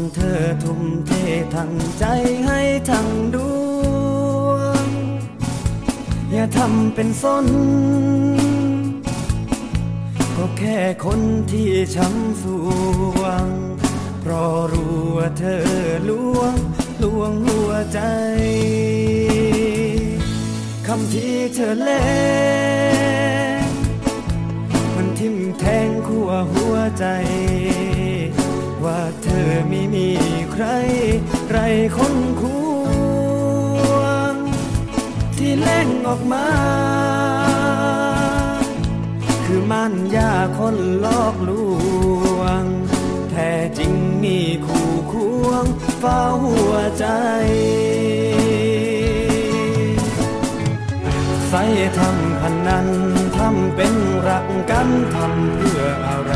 ำเททั้งใจให้ทั้งดวง อย่าทำเป็นสน ก็แค่คนที่ช้ำสวง เพราะรู้ว่าเธอลวงลวงหัวใจ คำที่เธอเล่มันทิ่มแทงขั้วหัวใจ ไรคนควง ที่เล่งออกมา คือมันยาคนลอกลวง แท้จริงมีคู่ควงเฝ้าหัวใจใส่ทำพันนั้นทำเป็นรักกันทำเพื่ออะไร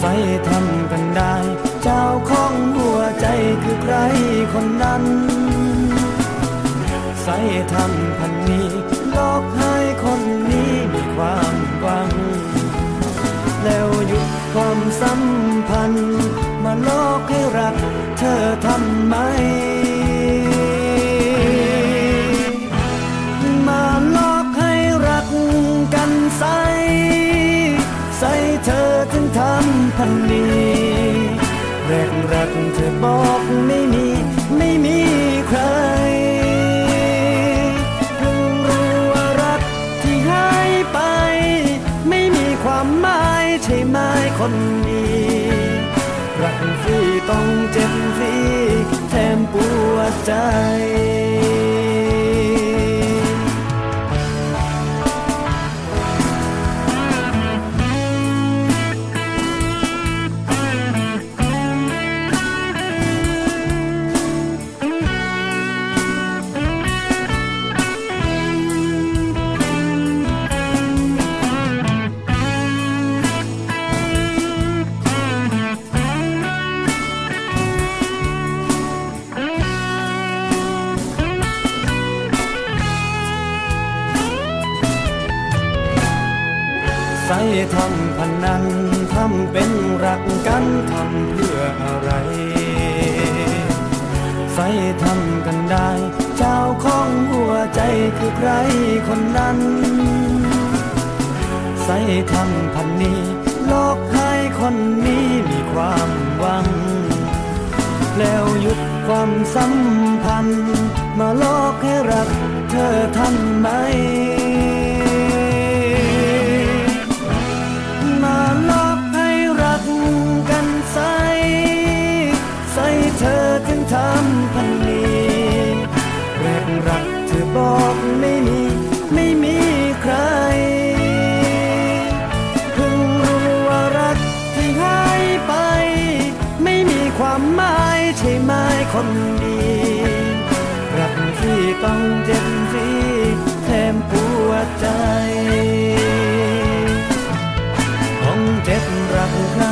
ใส่ทำกันได้ ทำพันนี้ลอกให้คนนี้มีความหวัง แล้วหยุดความสัมพันธ์ มาลอกให้รักเธอทำไม มาลอกให้รักกันใส ใสเธอถึงทำพันนี้แรกรักเธอบอก ใช่ไหมคนดีรักฟรีต้องเจ็บฟรี ใส่ทำพันนั้นทำเป็นรักกันทำเพื่ออะไร ใส่ทำกันได้ เจ้าของหัวใจคือใครคนนั้น ใส่ทำพันนี้หลอกให้คนนี้มีความหวัง แล้วหยุดความสัมพันธ์ มาหลอกให้รักเธอทำไมม คนดี รักที่ต้องเจ็บฟรีแถมปวดใจ ของเจ็บรักคร